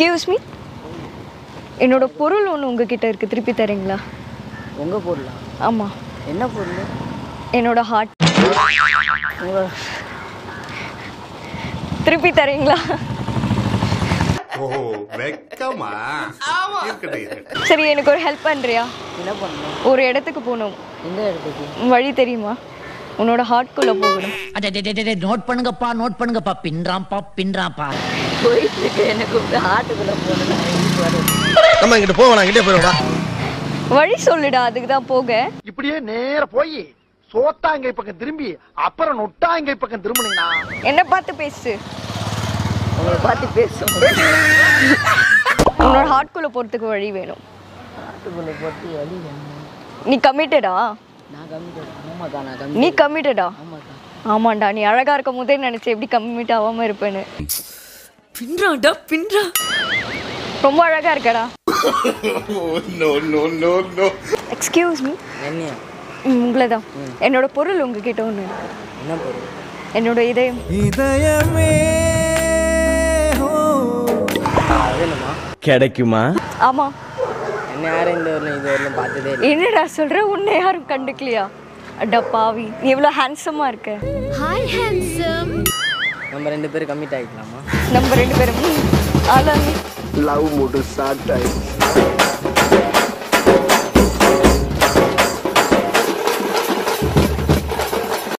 Excuse me என்னோட பொருள் ஒன்று உங்ககிட்ட இருக்கு. திருப்பி தரீங்களா? உங்கள் பொருளா? ஆமாம் என்ன பொருள்? என்னோட ஹார்ட் திருப்பி தரீங்களா. சரி எனக்கு ஒரு ஹெல்ப் பண்ணுறியா என்ன பண்ணணும்? ஒரு இடத்துக்கு போகணும். எந்த இடத்துக்கு? வழி தெரியுமா? உன்னோட ஹார்ட்குள்ளே போகணும். அடே நோட் பண்ணுங்கப்பா நோட் பண்ணுங்கப்பா. பின்றாம்பா பின்றாம்பா போயிட்டு இருக்கு எனக்கு ஆட்டுக்குள்ளே போகணும். நம்ம இங்கிட்ட போவோம் இங்கிட்டே போயிடும்டா வழி சொல்லுடா அதுக்கு தான் போக. இப்படியே நேர போய் சோத்தாங்கை பக்கம் திரும்பி அப்புறம் நொட்டாங்கை பக்கம் திரும்பினீங்கன்னா. என்ன பார்த்து பேசு. உங்களை பார்த்து பேசும் உன்னோட ஹார்ட்குள்ளே வழி வேணும். போட்டு வழி வேணும் நீ கமிட்டடா நீ கம்மி கமிட்டடா ஆமாக்கா. ஆமாண்டா நீ அழகா இருக்கும் போதே நினைச்சேன் எப்படி கம்மிட் ஆகாம இருப்பேன்னு. பின்றாடா பின்றா. ரொம்ப அழகா இருக்கடா. எக்ஸ்கியூஸ் மீ என்னையா? உங்களை தான் என்னோட பொருள் உங்ககிட்ட ஒன்று இருக்கு என்ன பொருள்? என்னோட இதயம். வேணுமா கிடைக்குமா? ஆமா. யாரும் இந்த வரலும் இது வரலும் பார்த்ததே இல்லை. என்னடா சொல்ற? உன்னை யாரும் கண்டுக்கலையா? அடா பாவி. நீ இவ்வளோ ஹேண்ட்ஸமா இருக்க நம்ம ரெண்டு பேரும் கம்மிட் ஆகிக்கலாமா நம்ம ரெண்டு பேரும். நீ. லவ் மூடு ஸ்டார்ட் ஆயிடுச்சு